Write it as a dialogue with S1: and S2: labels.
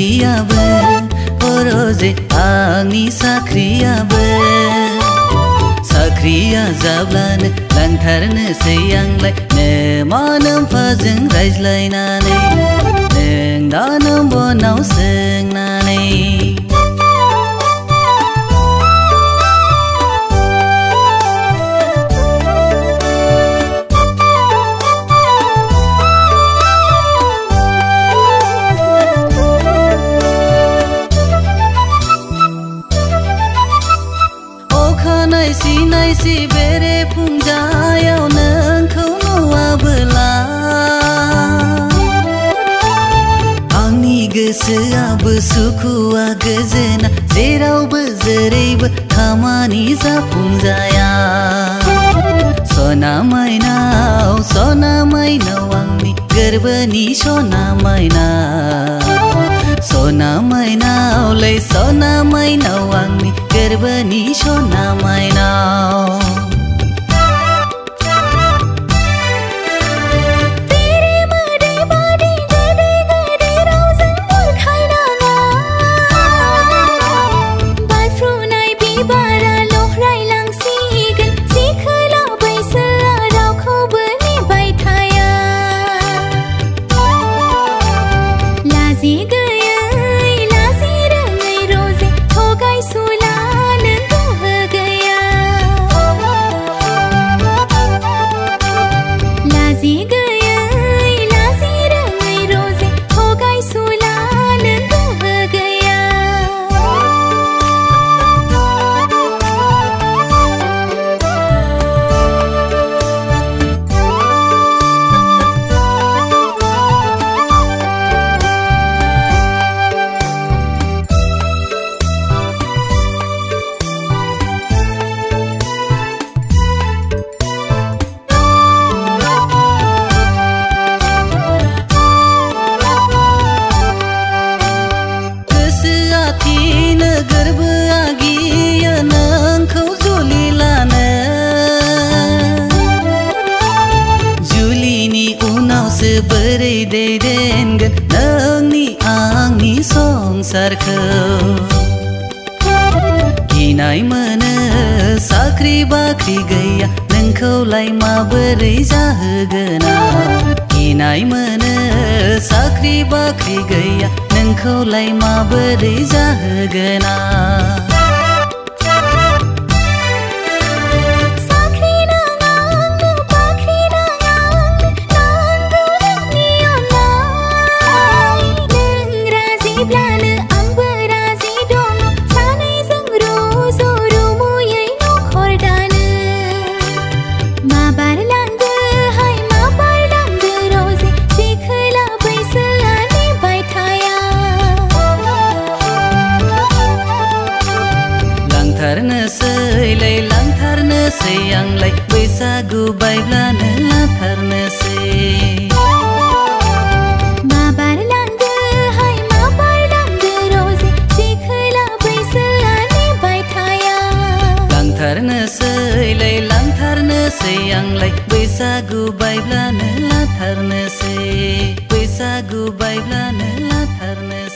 S1: sakhriyabe poroze angni sakhriyabe sakhriya zablan langtharne seyanglay ne manam fazing rajlainane neng danam bonaw sengnay नायसि बेरे फुंजायाव नोंखौ नुवाबोला आंनि गोसोआबो सुखुआ गोजोना जेरावबो जेरैबो खामानि जाफुंजाया सना माइनाव सना माइनाव आंनि गोरबोनि सना माइनाव सना माइनावलै सना माइनाव आंनि सैन
S2: dĩ
S1: len gen nang ni ang ni song sarkho ginai mana sakri bakri gaya à, nang khâu lai ma bari ja gana ginai mana sakri bakri gaya à, nang khâu lai ma bari ja gana लांथारनोसै लै लांथारनोसै आंलाय बैसागु बायब्लानो लाथारनोसै लांथारनोसै लै लांथारनोसै आंलाय बैसागु बायब्लानो लाथारनोसै बैसागु बायब्लानो लाथारनोसै